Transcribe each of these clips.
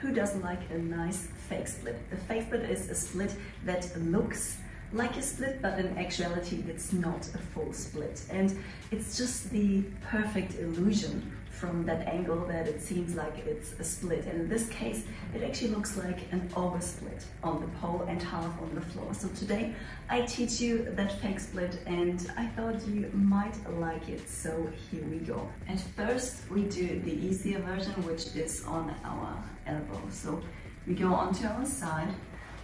Who doesn't like a nice fake split? The fake split is a split that looks like a split, but in actuality it's not a full split. And it's just the perfect illusion from that angle that it seems like it's a split. And in this case, it actually looks like an oversplit on the pole and half on the floor. So today I teach you that fake split and I thought you might like it. So here we go. And first we do the easier version, which is on our elbow. So we go onto our side.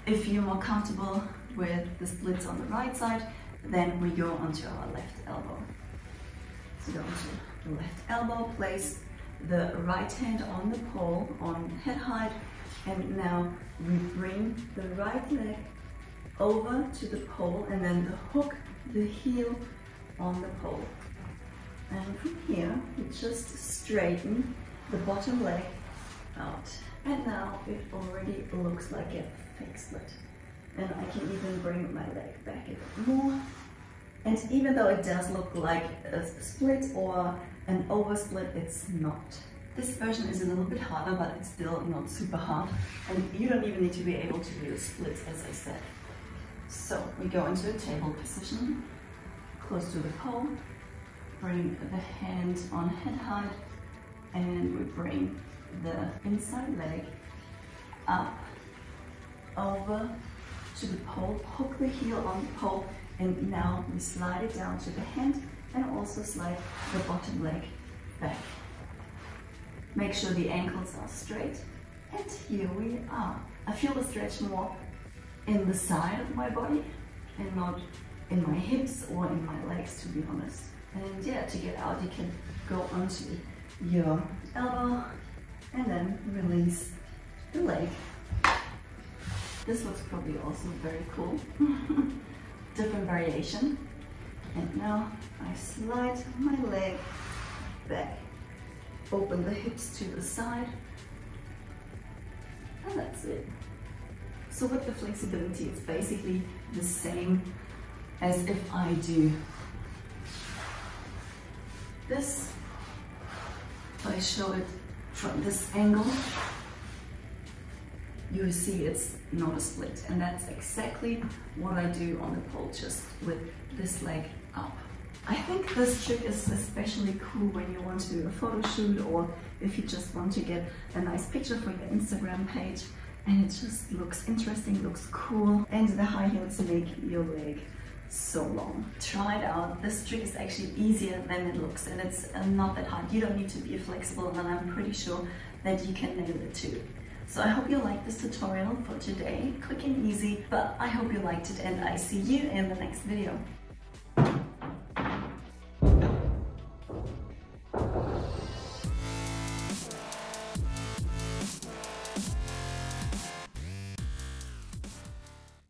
If you're more comfortable with the splits on the right side, then we go onto our left elbow. So go onto the left elbow, place the right hand on the pole on head height, and now we bring the right leg over to the pole and then the hook the heel on the pole. And from here, we just straighten the bottom leg out. And now it already looks like a fake split. And I can even bring my leg back a bit more. And even though it does look like a split or an oversplit, it's not. This version is a little bit harder, but it's still not super hard. And you don't even need to be able to do the splits, as I said. So we go into a table position, close to the pole, bring the hand on head height, and we bring the inside leg up, over to the pole, hook the heel on the pole, and now we slide it down to the hand and also slide the bottom leg back. Make sure the ankles are straight. And here we are. I feel the stretch more in the side of my body and not in my hips or in my legs, to be honest. And yeah, to get out, you can go onto your elbow and then release the leg. This looks probably also very cool. Different variation. And now I slide my leg back, open the hips to the side, and that's it. So with the flexibility, it's basically the same as if I do this. If I show it from this angle, you see it's not a split. And that's exactly what I do on the pole, just with this leg up. I think this trick is especially cool when you want to do a photo shoot or if you just want to get a nice picture for your Instagram page and it just looks interesting, looks cool and the high heels make your leg so long. Try it out. This trick is actually easier than it looks and it's not that hard. You don't need to be flexible and I'm pretty sure that you can nail it too. So I hope you liked this tutorial for today. Quick and easy, but I hope you liked it and I see you in the next video.